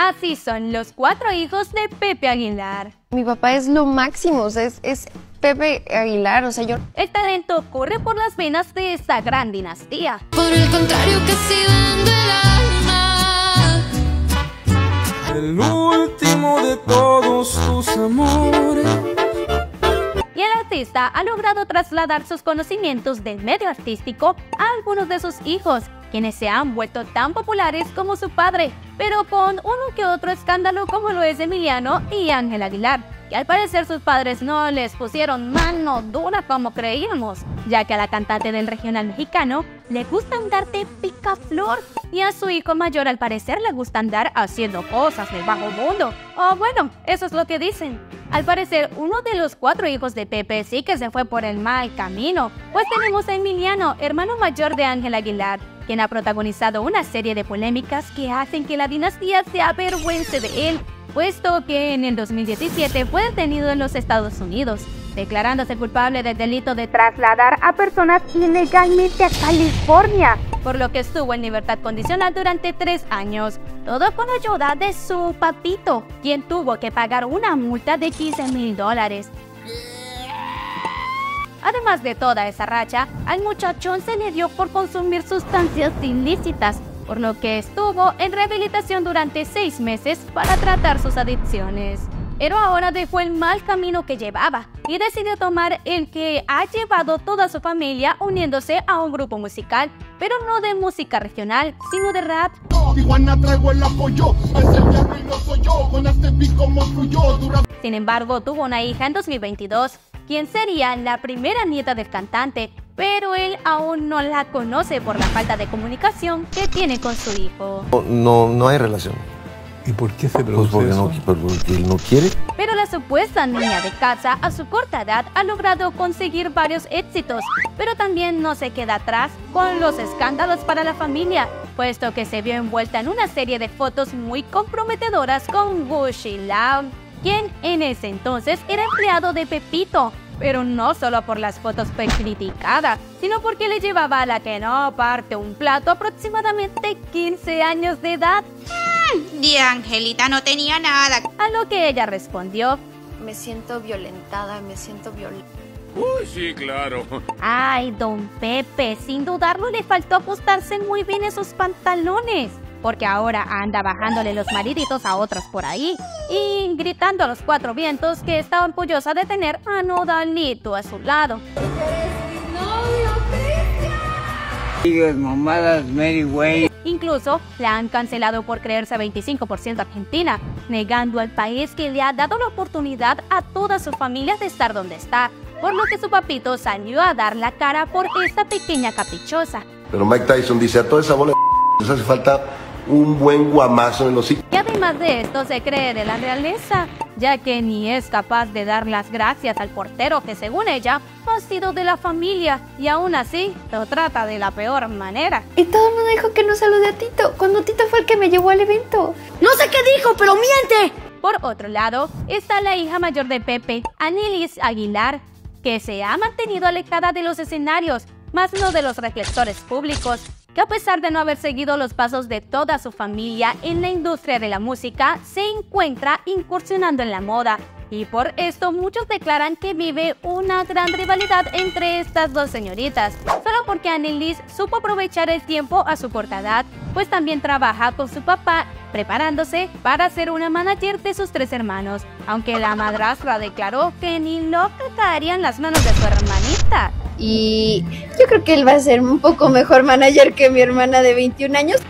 Así son los cuatro hijos de Pepe Aguilar. Mi papá es lo máximo, o sea, es, es Pepe Aguilar, o sea, yo... El talento corre por las venas de esta gran dinastía. Por el contrario, que si dando el alma. El último de todos tus amores. Y el artista ha logrado trasladar sus conocimientos del medio artístico a algunos de sus hijos, quienes se han vuelto tan populares como su padre, pero con uno que otro escándalo como lo es Emiliano y Ángel Aguilar que al parecer sus padres no les pusieron mano dura como creíamos, ya que a la cantante del regional mexicano le gusta andar de picaflor y a su hijo mayor al parecer le gusta andar haciendo cosas del bajo mundo. O bueno, eso es lo que dicen. Al parecer, uno de los cuatro hijos de Pepe sí que se fue por el mal camino, pues tenemos a Emiliano, hermano mayor de Ángel Aguilar, quien ha protagonizado una serie de polémicas que hacen que la dinastía se avergüence de él puesto que en el 2017 fue detenido en los Estados Unidos, declarándose culpable del delito de trasladar a personas ilegalmente a California, por lo que estuvo en libertad condicional durante tres años, todo con ayuda de su papito, quien tuvo que pagar una multa de 15 mil dólares. Además de toda esa racha, al muchachón se le dio por consumir sustancias ilícitas, por lo que estuvo en rehabilitación durante seis meses para tratar sus adicciones. Pero ahora dejó el mal camino que llevaba y decidió tomar el que ha llevado toda su familia uniéndose a un grupo musical, pero no de música regional, sino de rap. Sin embargo, tuvo una hija en 2022, quien sería la primera nieta del cantante, pero él aún no la conoce por la falta de comunicación que tiene con su hijo. No, no hay relación. ¿Y por qué se Pues produce porque, eso? no, porque él no quiere. Pero la supuesta niña de casa a su corta edad ha logrado conseguir varios éxitos, pero también no se queda atrás con los escándalos para la familia, puesto que se vio envuelta en una serie de fotos muy comprometedoras con Gucci Lau, quien en ese entonces era empleado de Pepito. Pero no solo por las fotos fue criticada, sino porque le llevaba a la que no parte un plato aproximadamente 15 años de edad. Y Angelita no tenía nada. A lo que ella respondió, Me siento violentada, me siento violentada. Uy, sí, claro. Ay, don Pepe, sin dudarlo le faltó ajustarse muy bien esos pantalones. Porque ahora anda bajándole los mariditos a otros por ahí y gritando a los cuatro vientos que estaba orgullosa de tener a Nodalito a su lado. Sigues mamadas, Mary Way. Incluso la han cancelado por creerse 25% argentina, negando al país que le ha dado la oportunidad a toda su familia de estar donde está, por lo que su papito salió a dar la cara por esta pequeña caprichosa. Pero Mike Tyson dice, a toda esa bola de les hace falta un buen guamazo en los. Y además de esto se cree de la realeza, ya que ni es capaz de dar las gracias al portero que según ella ha sido de la familia y aún así lo trata de la peor manera. Y todo el mundo dijo que no salude a Tito, cuando Tito fue el que me llevó al evento. No sé qué dijo, pero miente. Por otro lado, está la hija mayor de Pepe, Anilis Aguilar, que se ha mantenido alejada de los escenarios, más no de los reflectores públicos, que a pesar de no haber seguido los pasos de toda su familia en la industria de la música, se encuentra incursionando en la moda. Y por esto muchos declaran que vive una gran rivalidad entre estas dos señoritas, solo porque Annelies supo aprovechar el tiempo a su corta edad, pues también trabaja con su papá preparándose para ser una manager de sus tres hermanos, aunque la madrastra declaró que ni loca caerían las manos de su hermanita. Y yo creo que él va a ser un poco mejor manager que mi hermana de 21 años.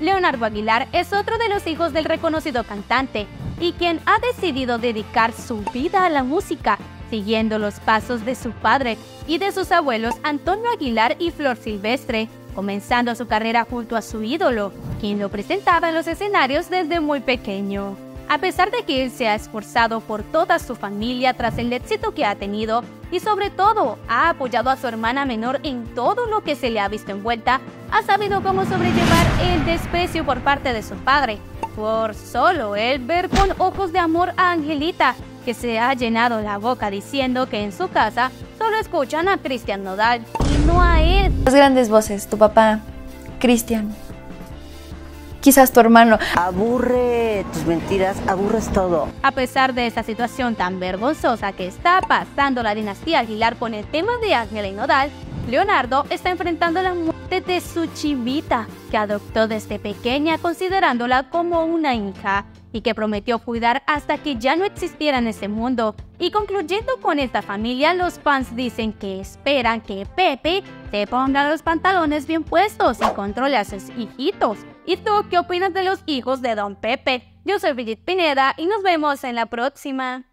Leonardo Aguilar es otro de los hijos del reconocido cantante y quien ha decidido dedicar su vida a la música, siguiendo los pasos de su padre y de sus abuelos Antonio Aguilar y Flor Silvestre, comenzando su carrera junto a su ídolo, quien lo presentaba en los escenarios desde muy pequeño. A pesar de que él se ha esforzado por toda su familia tras el éxito que ha tenido y sobre todo ha apoyado a su hermana menor en todo lo que se le ha visto envuelta, ha sabido cómo sobrellevar el desprecio por parte de su padre, por solo él ver con ojos de amor a Angelita, que se ha llenado la boca diciendo que en su casa solo escuchan a Cristian Nodal y no a él. Las grandes voces, tu papá, Cristian. Quizás tu hermano. Aburre tus mentiras, aburres todo. A pesar de esa situación tan vergonzosa que está pasando la dinastía Aguilar con el tema de Ángela y Nodal, Leonardo está enfrentando la muerte de su chivita, que adoptó desde pequeña considerándola como una hija y que prometió cuidar hasta que ya no existiera en ese mundo. Y concluyendo con esta familia, los fans dicen que esperan que Pepe se ponga los pantalones bien puestos y controle a sus hijitos. ¿Y tú qué opinas de los hijos de Don Pepe? Yo soy Brigitte Pineda y nos vemos en la próxima.